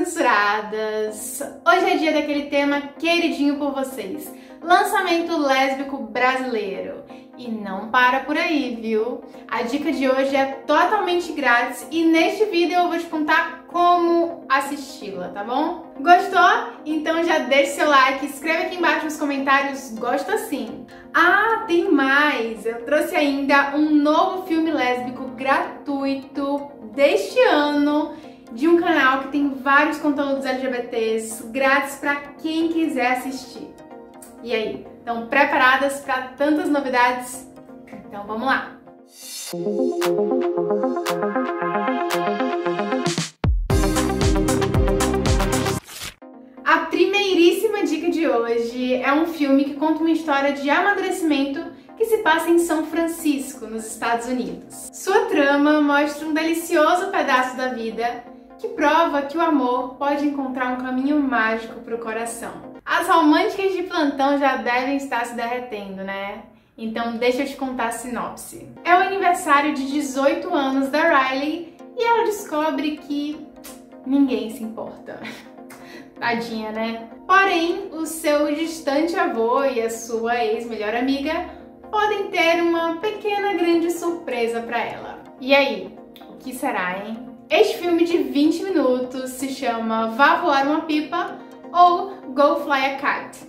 censuradas! Hoje é dia daquele tema queridinho por vocês, lançamento lésbico brasileiro. E não para por aí, viu? A dica de hoje é totalmente grátis e neste vídeo eu vou te contar como assisti-la, tá bom? Gostou? Então já deixe seu like, escreve aqui embaixo nos comentários, gosto assim. Ah, tem mais! Eu trouxe ainda um novo filme lésbico gratuito deste ano de um canal que tem vários conteúdos LGBTs grátis para quem quiser assistir. E aí, estão preparadas para tantas novidades? Então vamos lá! A primeiríssima dica de hoje é um filme que conta uma história de amadurecimento que se passa em São Francisco, nos Estados Unidos. Sua trama mostra um delicioso pedaço da vida que prova que o amor pode encontrar um caminho mágico para o coração. As românticas de plantão já devem estar se derretendo, né? Então deixa eu te contar a sinopse. É o aniversário de 18 anos da Riley e ela descobre que ninguém se importa. Tadinha, né? Porém, o seu distante avô e a sua ex-melhor amiga podem ter uma pequena grande surpresa para ela. E aí, o que será, hein? Este filme de 20 minutos se chama Vá Voar Uma Pipa ou Go Fly a Kite.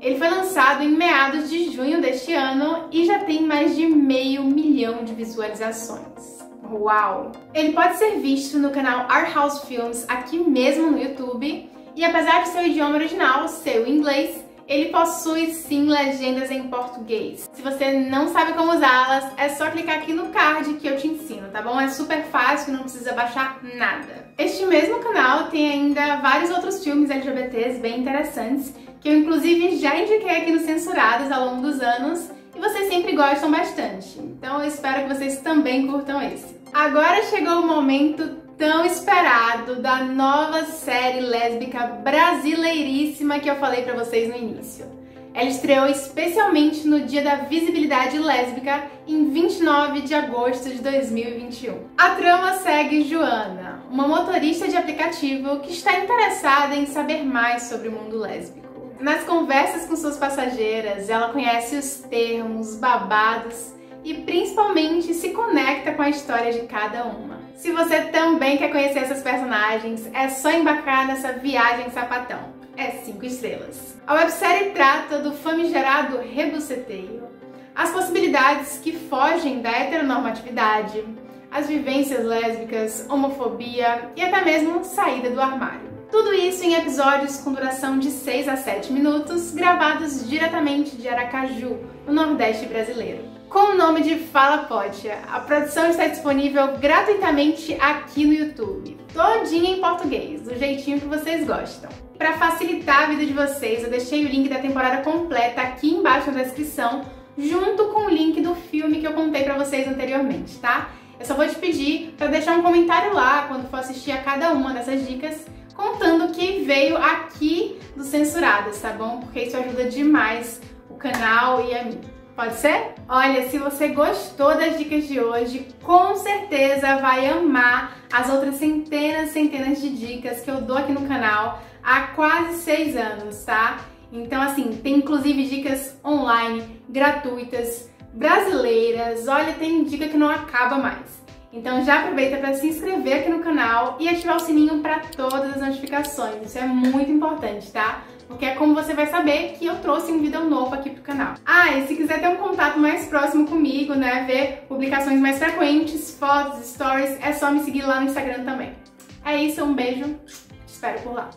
Ele foi lançado em meados de junho deste ano e já tem mais de meio milhão de visualizações. Uau! Ele pode ser visto no canal Art House Films aqui mesmo no YouTube e apesar de seu idioma original ser o inglês, ele possui sim legendas em português. Se você não sabe como usá-las, é só clicar aqui no card que eu te ensino, tá bom? É super fácil, não precisa baixar nada. Este mesmo canal tem ainda vários outros filmes LGBTs bem interessantes, que eu inclusive já indiquei aqui nos Censurados ao longo dos anos, e vocês sempre gostam bastante. Então eu espero que vocês também curtam esse. Agora chegou o momento tão esperado da nova série lésbica brasileiríssima que eu falei para vocês no início. Ela estreou especialmente no Dia da Visibilidade Lésbica, em 29 de agosto de 2021. A trama segue Joana, uma motorista de aplicativo que está interessada em saber mais sobre o mundo lésbico. Nas conversas com suas passageiras, ela conhece os termos, babados e principalmente se conecta com a história de cada uma. Se você também quer conhecer essas personagens, é só embarcar nessa viagem sapatão. É 5 estrelas. A websérie trata do famigerado rebuceteio, as possibilidades que fogem da heteronormatividade, as vivências lésbicas, homofobia e até mesmo saída do armário. Tudo isso em episódios com duração de 6 a 7 minutos, gravados diretamente de Aracaju, no Nordeste brasileiro com o nome de Fala Potia. A produção está disponível gratuitamente aqui no YouTube, todinha em português, do jeitinho que vocês gostam. Para facilitar a vida de vocês, eu deixei o link da temporada completa aqui embaixo na descrição, junto com o link do filme que eu contei para vocês anteriormente, tá? Eu só vou te pedir para deixar um comentário lá quando for assistir a cada uma dessas dicas, contando que veio aqui do Censuradas, tá bom? Porque isso ajuda demais o canal e a mim. Pode ser? Olha, se você gostou das dicas de hoje, com certeza vai amar as outras centenas e centenas de dicas que eu dou aqui no canal há quase seis anos, tá? Então, assim, tem inclusive dicas online, gratuitas, brasileiras. Olha, tem dica que não acaba mais. Então já aproveita para se inscrever aqui no canal e ativar o sininho para todas as notificações. Isso é muito importante, tá? Porque é como você vai saber que eu trouxe um vídeo novo aqui pro canal. Ah, e se quiser ter um contato mais próximo comigo, né, ver publicações mais frequentes, fotos, stories, é só me seguir lá no Instagram também. É isso, um beijo, te espero por lá.